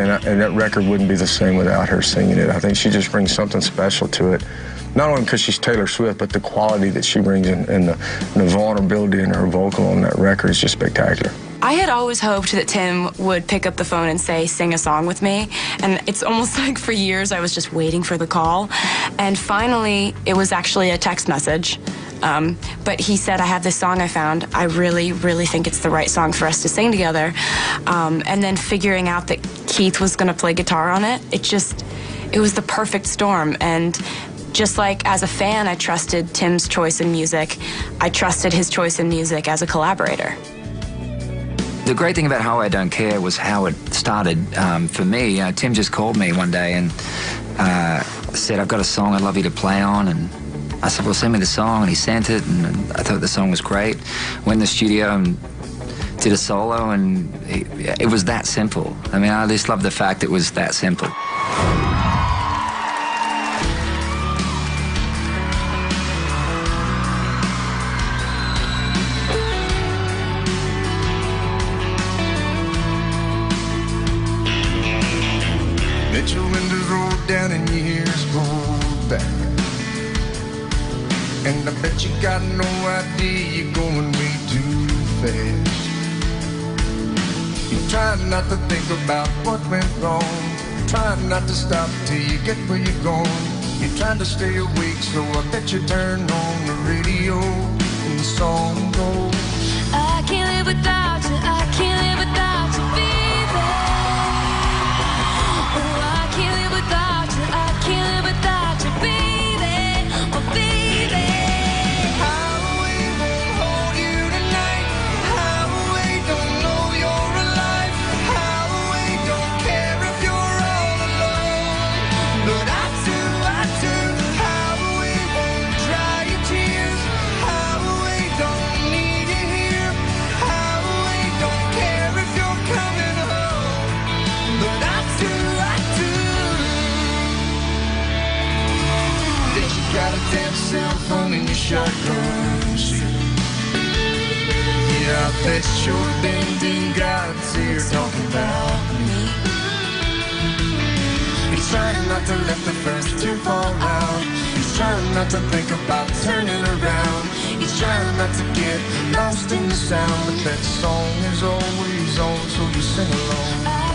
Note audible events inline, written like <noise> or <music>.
And, I, and that record wouldn't be the same without her singing it. I think she just brings something special to it. Not only because she's Taylor Swift, but the quality that she brings in, and the, and the vulnerability in her vocal on that record is just spectacular. I had always hoped that Tim would pick up the phone and say, sing a song with me. And it's almost <laughs> like for years I was just waiting for the call. And finally, it was actually a text message. Um, but he said, I have this song I found. I really, really think it's the right song for us to sing together. Um, and then figuring out that Keith was going to play guitar on it, it just, it was the perfect storm. And just like as a fan, I trusted Tim's choice in music, I trusted his choice in music as a collaborator. The great thing about Highway Don't Care was how it started um, for me. Uh, Tim just called me one day and uh, said, I've got a song I'd love you to play on. And I said, well, send me the song. And he sent it, and I thought the song was great. Went in the studio and did a solo, and it, it was that simple. I mean, I just love the fact it was that simple. Your windows roll down and your ears roll back. And I bet you got no idea you're going way too fast. You're trying not to think about what went wrong. You're Trying not to stop till you get where you're going. You're trying to stay awake, so I bet you turn on the radio phone in your shotgun seat. Yeah, I bet you're bending God's ear talking about me. He's trying not to let the first two fall out. He's trying not to think about turning around. He's trying not to get lost in the sound. But that song is always on, so you sing along. I